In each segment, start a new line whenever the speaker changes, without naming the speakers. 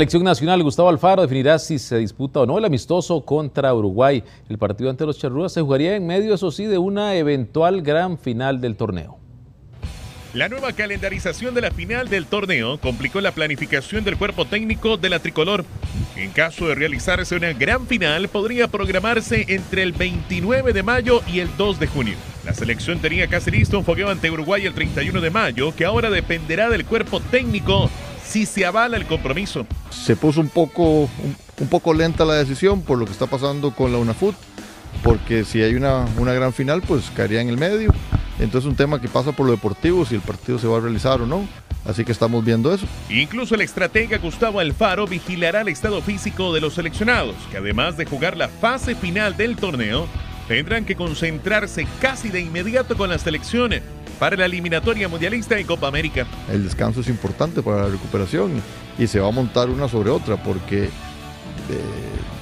Selección Nacional, Gustavo Alfaro definirá si se disputa o no el amistoso contra Uruguay. El partido ante los charrúas se jugaría en medio, eso sí, de una eventual gran final del torneo.
La nueva calendarización de la final del torneo complicó la planificación del cuerpo técnico de la tricolor. En caso de realizarse una gran final, podría programarse entre el 29 de mayo y el 2 de junio. La selección tenía casi listo un fogueo ante Uruguay el 31 de mayo, que ahora dependerá del cuerpo técnico si se avala el compromiso.
Se puso un poco, un, poco lenta la decisión por lo que está pasando con la UNAFUT, porque si hay una, una gran final, pues caería en el medio. Entonces es un tema que pasa por lo deportivo, si el partido se va a realizar o no. Así que estamos viendo eso.
Incluso el estratega Gustavo Alfaro vigilará el estado físico de los seleccionados, que además de jugar la fase final del torneo, tendrán que concentrarse casi de inmediato con las selecciones para la eliminatoria mundialista en Copa América.
El descanso es importante para la recuperación y se va a montar una sobre otra porque eh,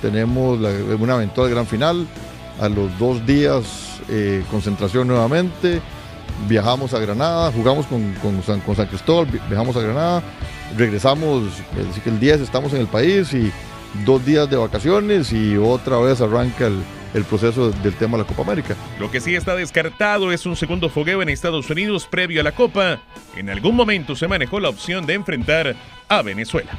tenemos una eventual gran final. A los dos días eh, concentración nuevamente, viajamos a Granada, jugamos con, San, con San Cristóbal, viajamos a Granada, regresamos, es que el 10 estamos en el país y dos días de vacaciones y otra vez arranca el, el proceso del tema de la Copa América.
Lo que sí está descartado es un segundo fogueo en Estados Unidos previo a la Copa. En algún momento se manejó la opción de enfrentar a Venezuela.